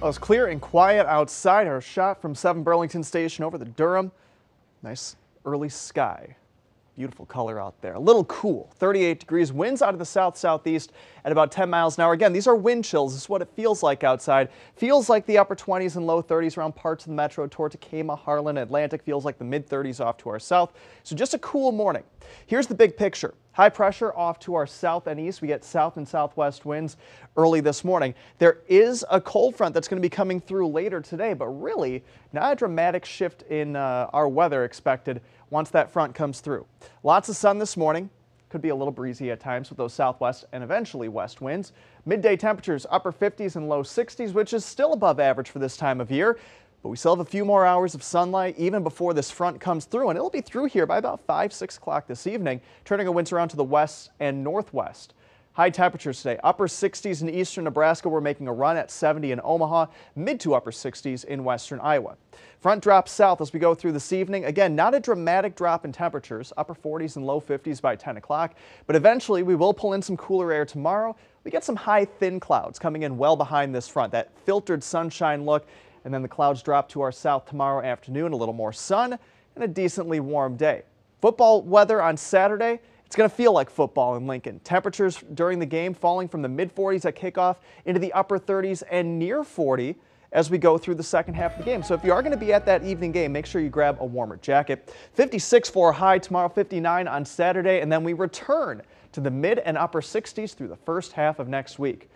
Well, it's clear and quiet outside. Our shot from 7 Burlington Station over the Durham. Nice early sky. Beautiful color out there. A little cool, 38 degrees. Winds out of the south-southeast at about 10 miles an hour. Again, these are wind chills. This is what it feels like outside. Feels like the upper 20s and low 30s around parts of the metro toward Tekamah, Harlan, Atlantic. Feels like the mid 30s off to our south. So just a cool morning. Here's the big picture. High pressure off to our south and east. We get south and southwest winds early this morning. There is a cold front that's going to be coming through later today, but really not a dramatic shift in uh, our weather expected once that front comes through. Lots of sun this morning. Could be a little breezy at times with those southwest and eventually west winds. Midday temperatures upper 50s and low 60s, which is still above average for this time of year. But we still have a few more hours of sunlight even before this front comes through, and it'll be through here by about 5, 6 o'clock this evening, turning a winds around to the west and northwest. High temperatures today, upper 60s in eastern Nebraska. We're making a run at 70 in Omaha, mid to upper 60s in western Iowa. Front drops south as we go through this evening. Again, not a dramatic drop in temperatures, upper 40s and low 50s by 10 o'clock, but eventually we will pull in some cooler air tomorrow. We get some high thin clouds coming in well behind this front, that filtered sunshine look, and then the clouds drop to our south tomorrow afternoon, a little more sun and a decently warm day. Football weather on Saturday. It's going to feel like football in Lincoln. Temperatures during the game falling from the mid 40s at kickoff into the upper 30s and near 40 as we go through the second half of the game. So if you are going to be at that evening game, make sure you grab a warmer jacket. 56 for a high tomorrow, 59 on Saturday, and then we return to the mid and upper 60s through the first half of next week.